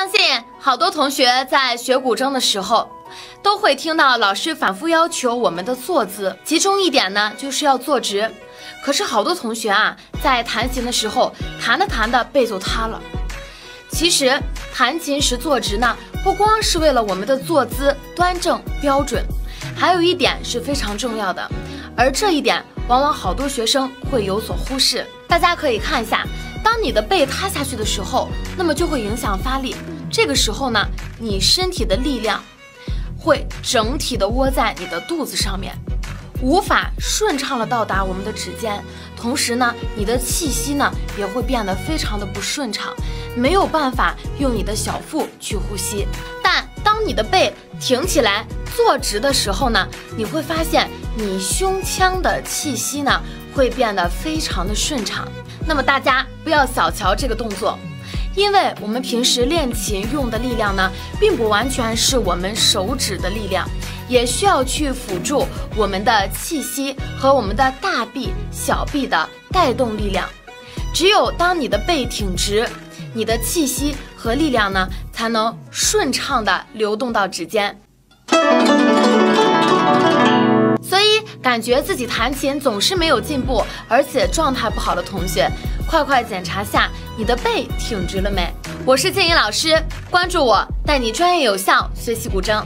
相信好多同学在学古筝的时候，都会听到老师反复要求我们的坐姿，其中一点呢就是要坐直。可是好多同学啊，在弹琴的时候弹着弹的背就塌了。其实弹琴时坐直呢，不光是为了我们的坐姿端正标准，还有一点是非常重要的，而这一点往往好多学生会有所忽视。大家可以看一下。当你的背塌下去的时候，那么就会影响发力。这个时候呢，你身体的力量会整体的窝在你的肚子上面，无法顺畅的到达我们的指尖。同时呢，你的气息呢也会变得非常的不顺畅，没有办法用你的小腹去呼吸。但当你的背挺起来、坐直的时候呢，你会发现你胸腔的气息呢会变得非常的顺畅。那么大家不要小瞧这个动作，因为我们平时练琴用的力量呢，并不完全是我们手指的力量，也需要去辅助我们的气息和我们的大臂、小臂的带动力量。只有当你的背挺直，你的气息和力量呢，才能顺畅的流动到指尖。感觉自己弹琴总是没有进步，而且状态不好的同学，快快检查下你的背挺直了没？我是静怡老师，关注我，带你专业有效学习古筝。